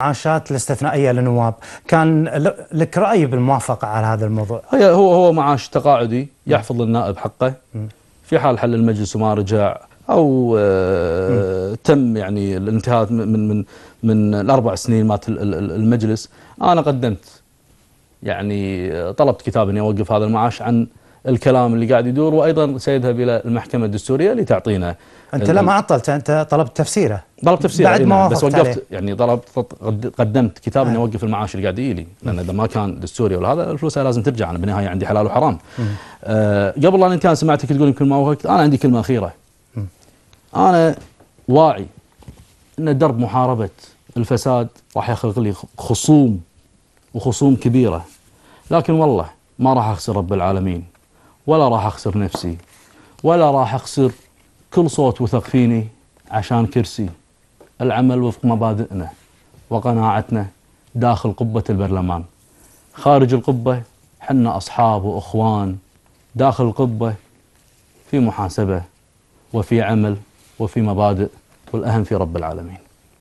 المعاشات الاستثنائية للنواب، كان لك رأي بالموافقة على هذا الموضوع؟ هو هو معاش تقاعدي يحفظ للنائب حقه. في حال حل المجلس وما رجع أو آه تم يعني الانتهاء من من من الأربع سنين مات المجلس أنا قدمت. يعني طلبت كتاب إني أوقف هذا المعاش عن الكلام اللي قاعد يدور وأيضا سيذهب إلى المحكمة الدستورية لتعطينا أنت لا ما عطلت أنت طلبت تفسيره. طلبت تفسيره بعد ما بس وقفت عليه. يعني طلبت قدمت كتاب إني أوقف المعاش اللي قاعد يجي لي لأن إذا ما كان دستوري ولا هذا الفلوس لازم ترجع. أنا بالنهاية عندي حلال وحرام. آه قبل لا ننتهي سمعتك تقول يمكن ما وقت أنا عندي كلمة أخيرة. أنا واعي إن درب محاربة الفساد راح يخلق لي خصوم وخصوم كبيرة. لكن والله ما راح أخسر رب العالمين. ولا راح أخسر نفسي ولا راح أخسر كل صوت وثق فيني عشان كرسي. العمل وفق مبادئنا وقناعتنا داخل قبة البرلمان. خارج القبة حنا أصحاب وأخوان داخل القبة في محاسبة وفي عمل وفي مبادئ والأهم في رب العالمين.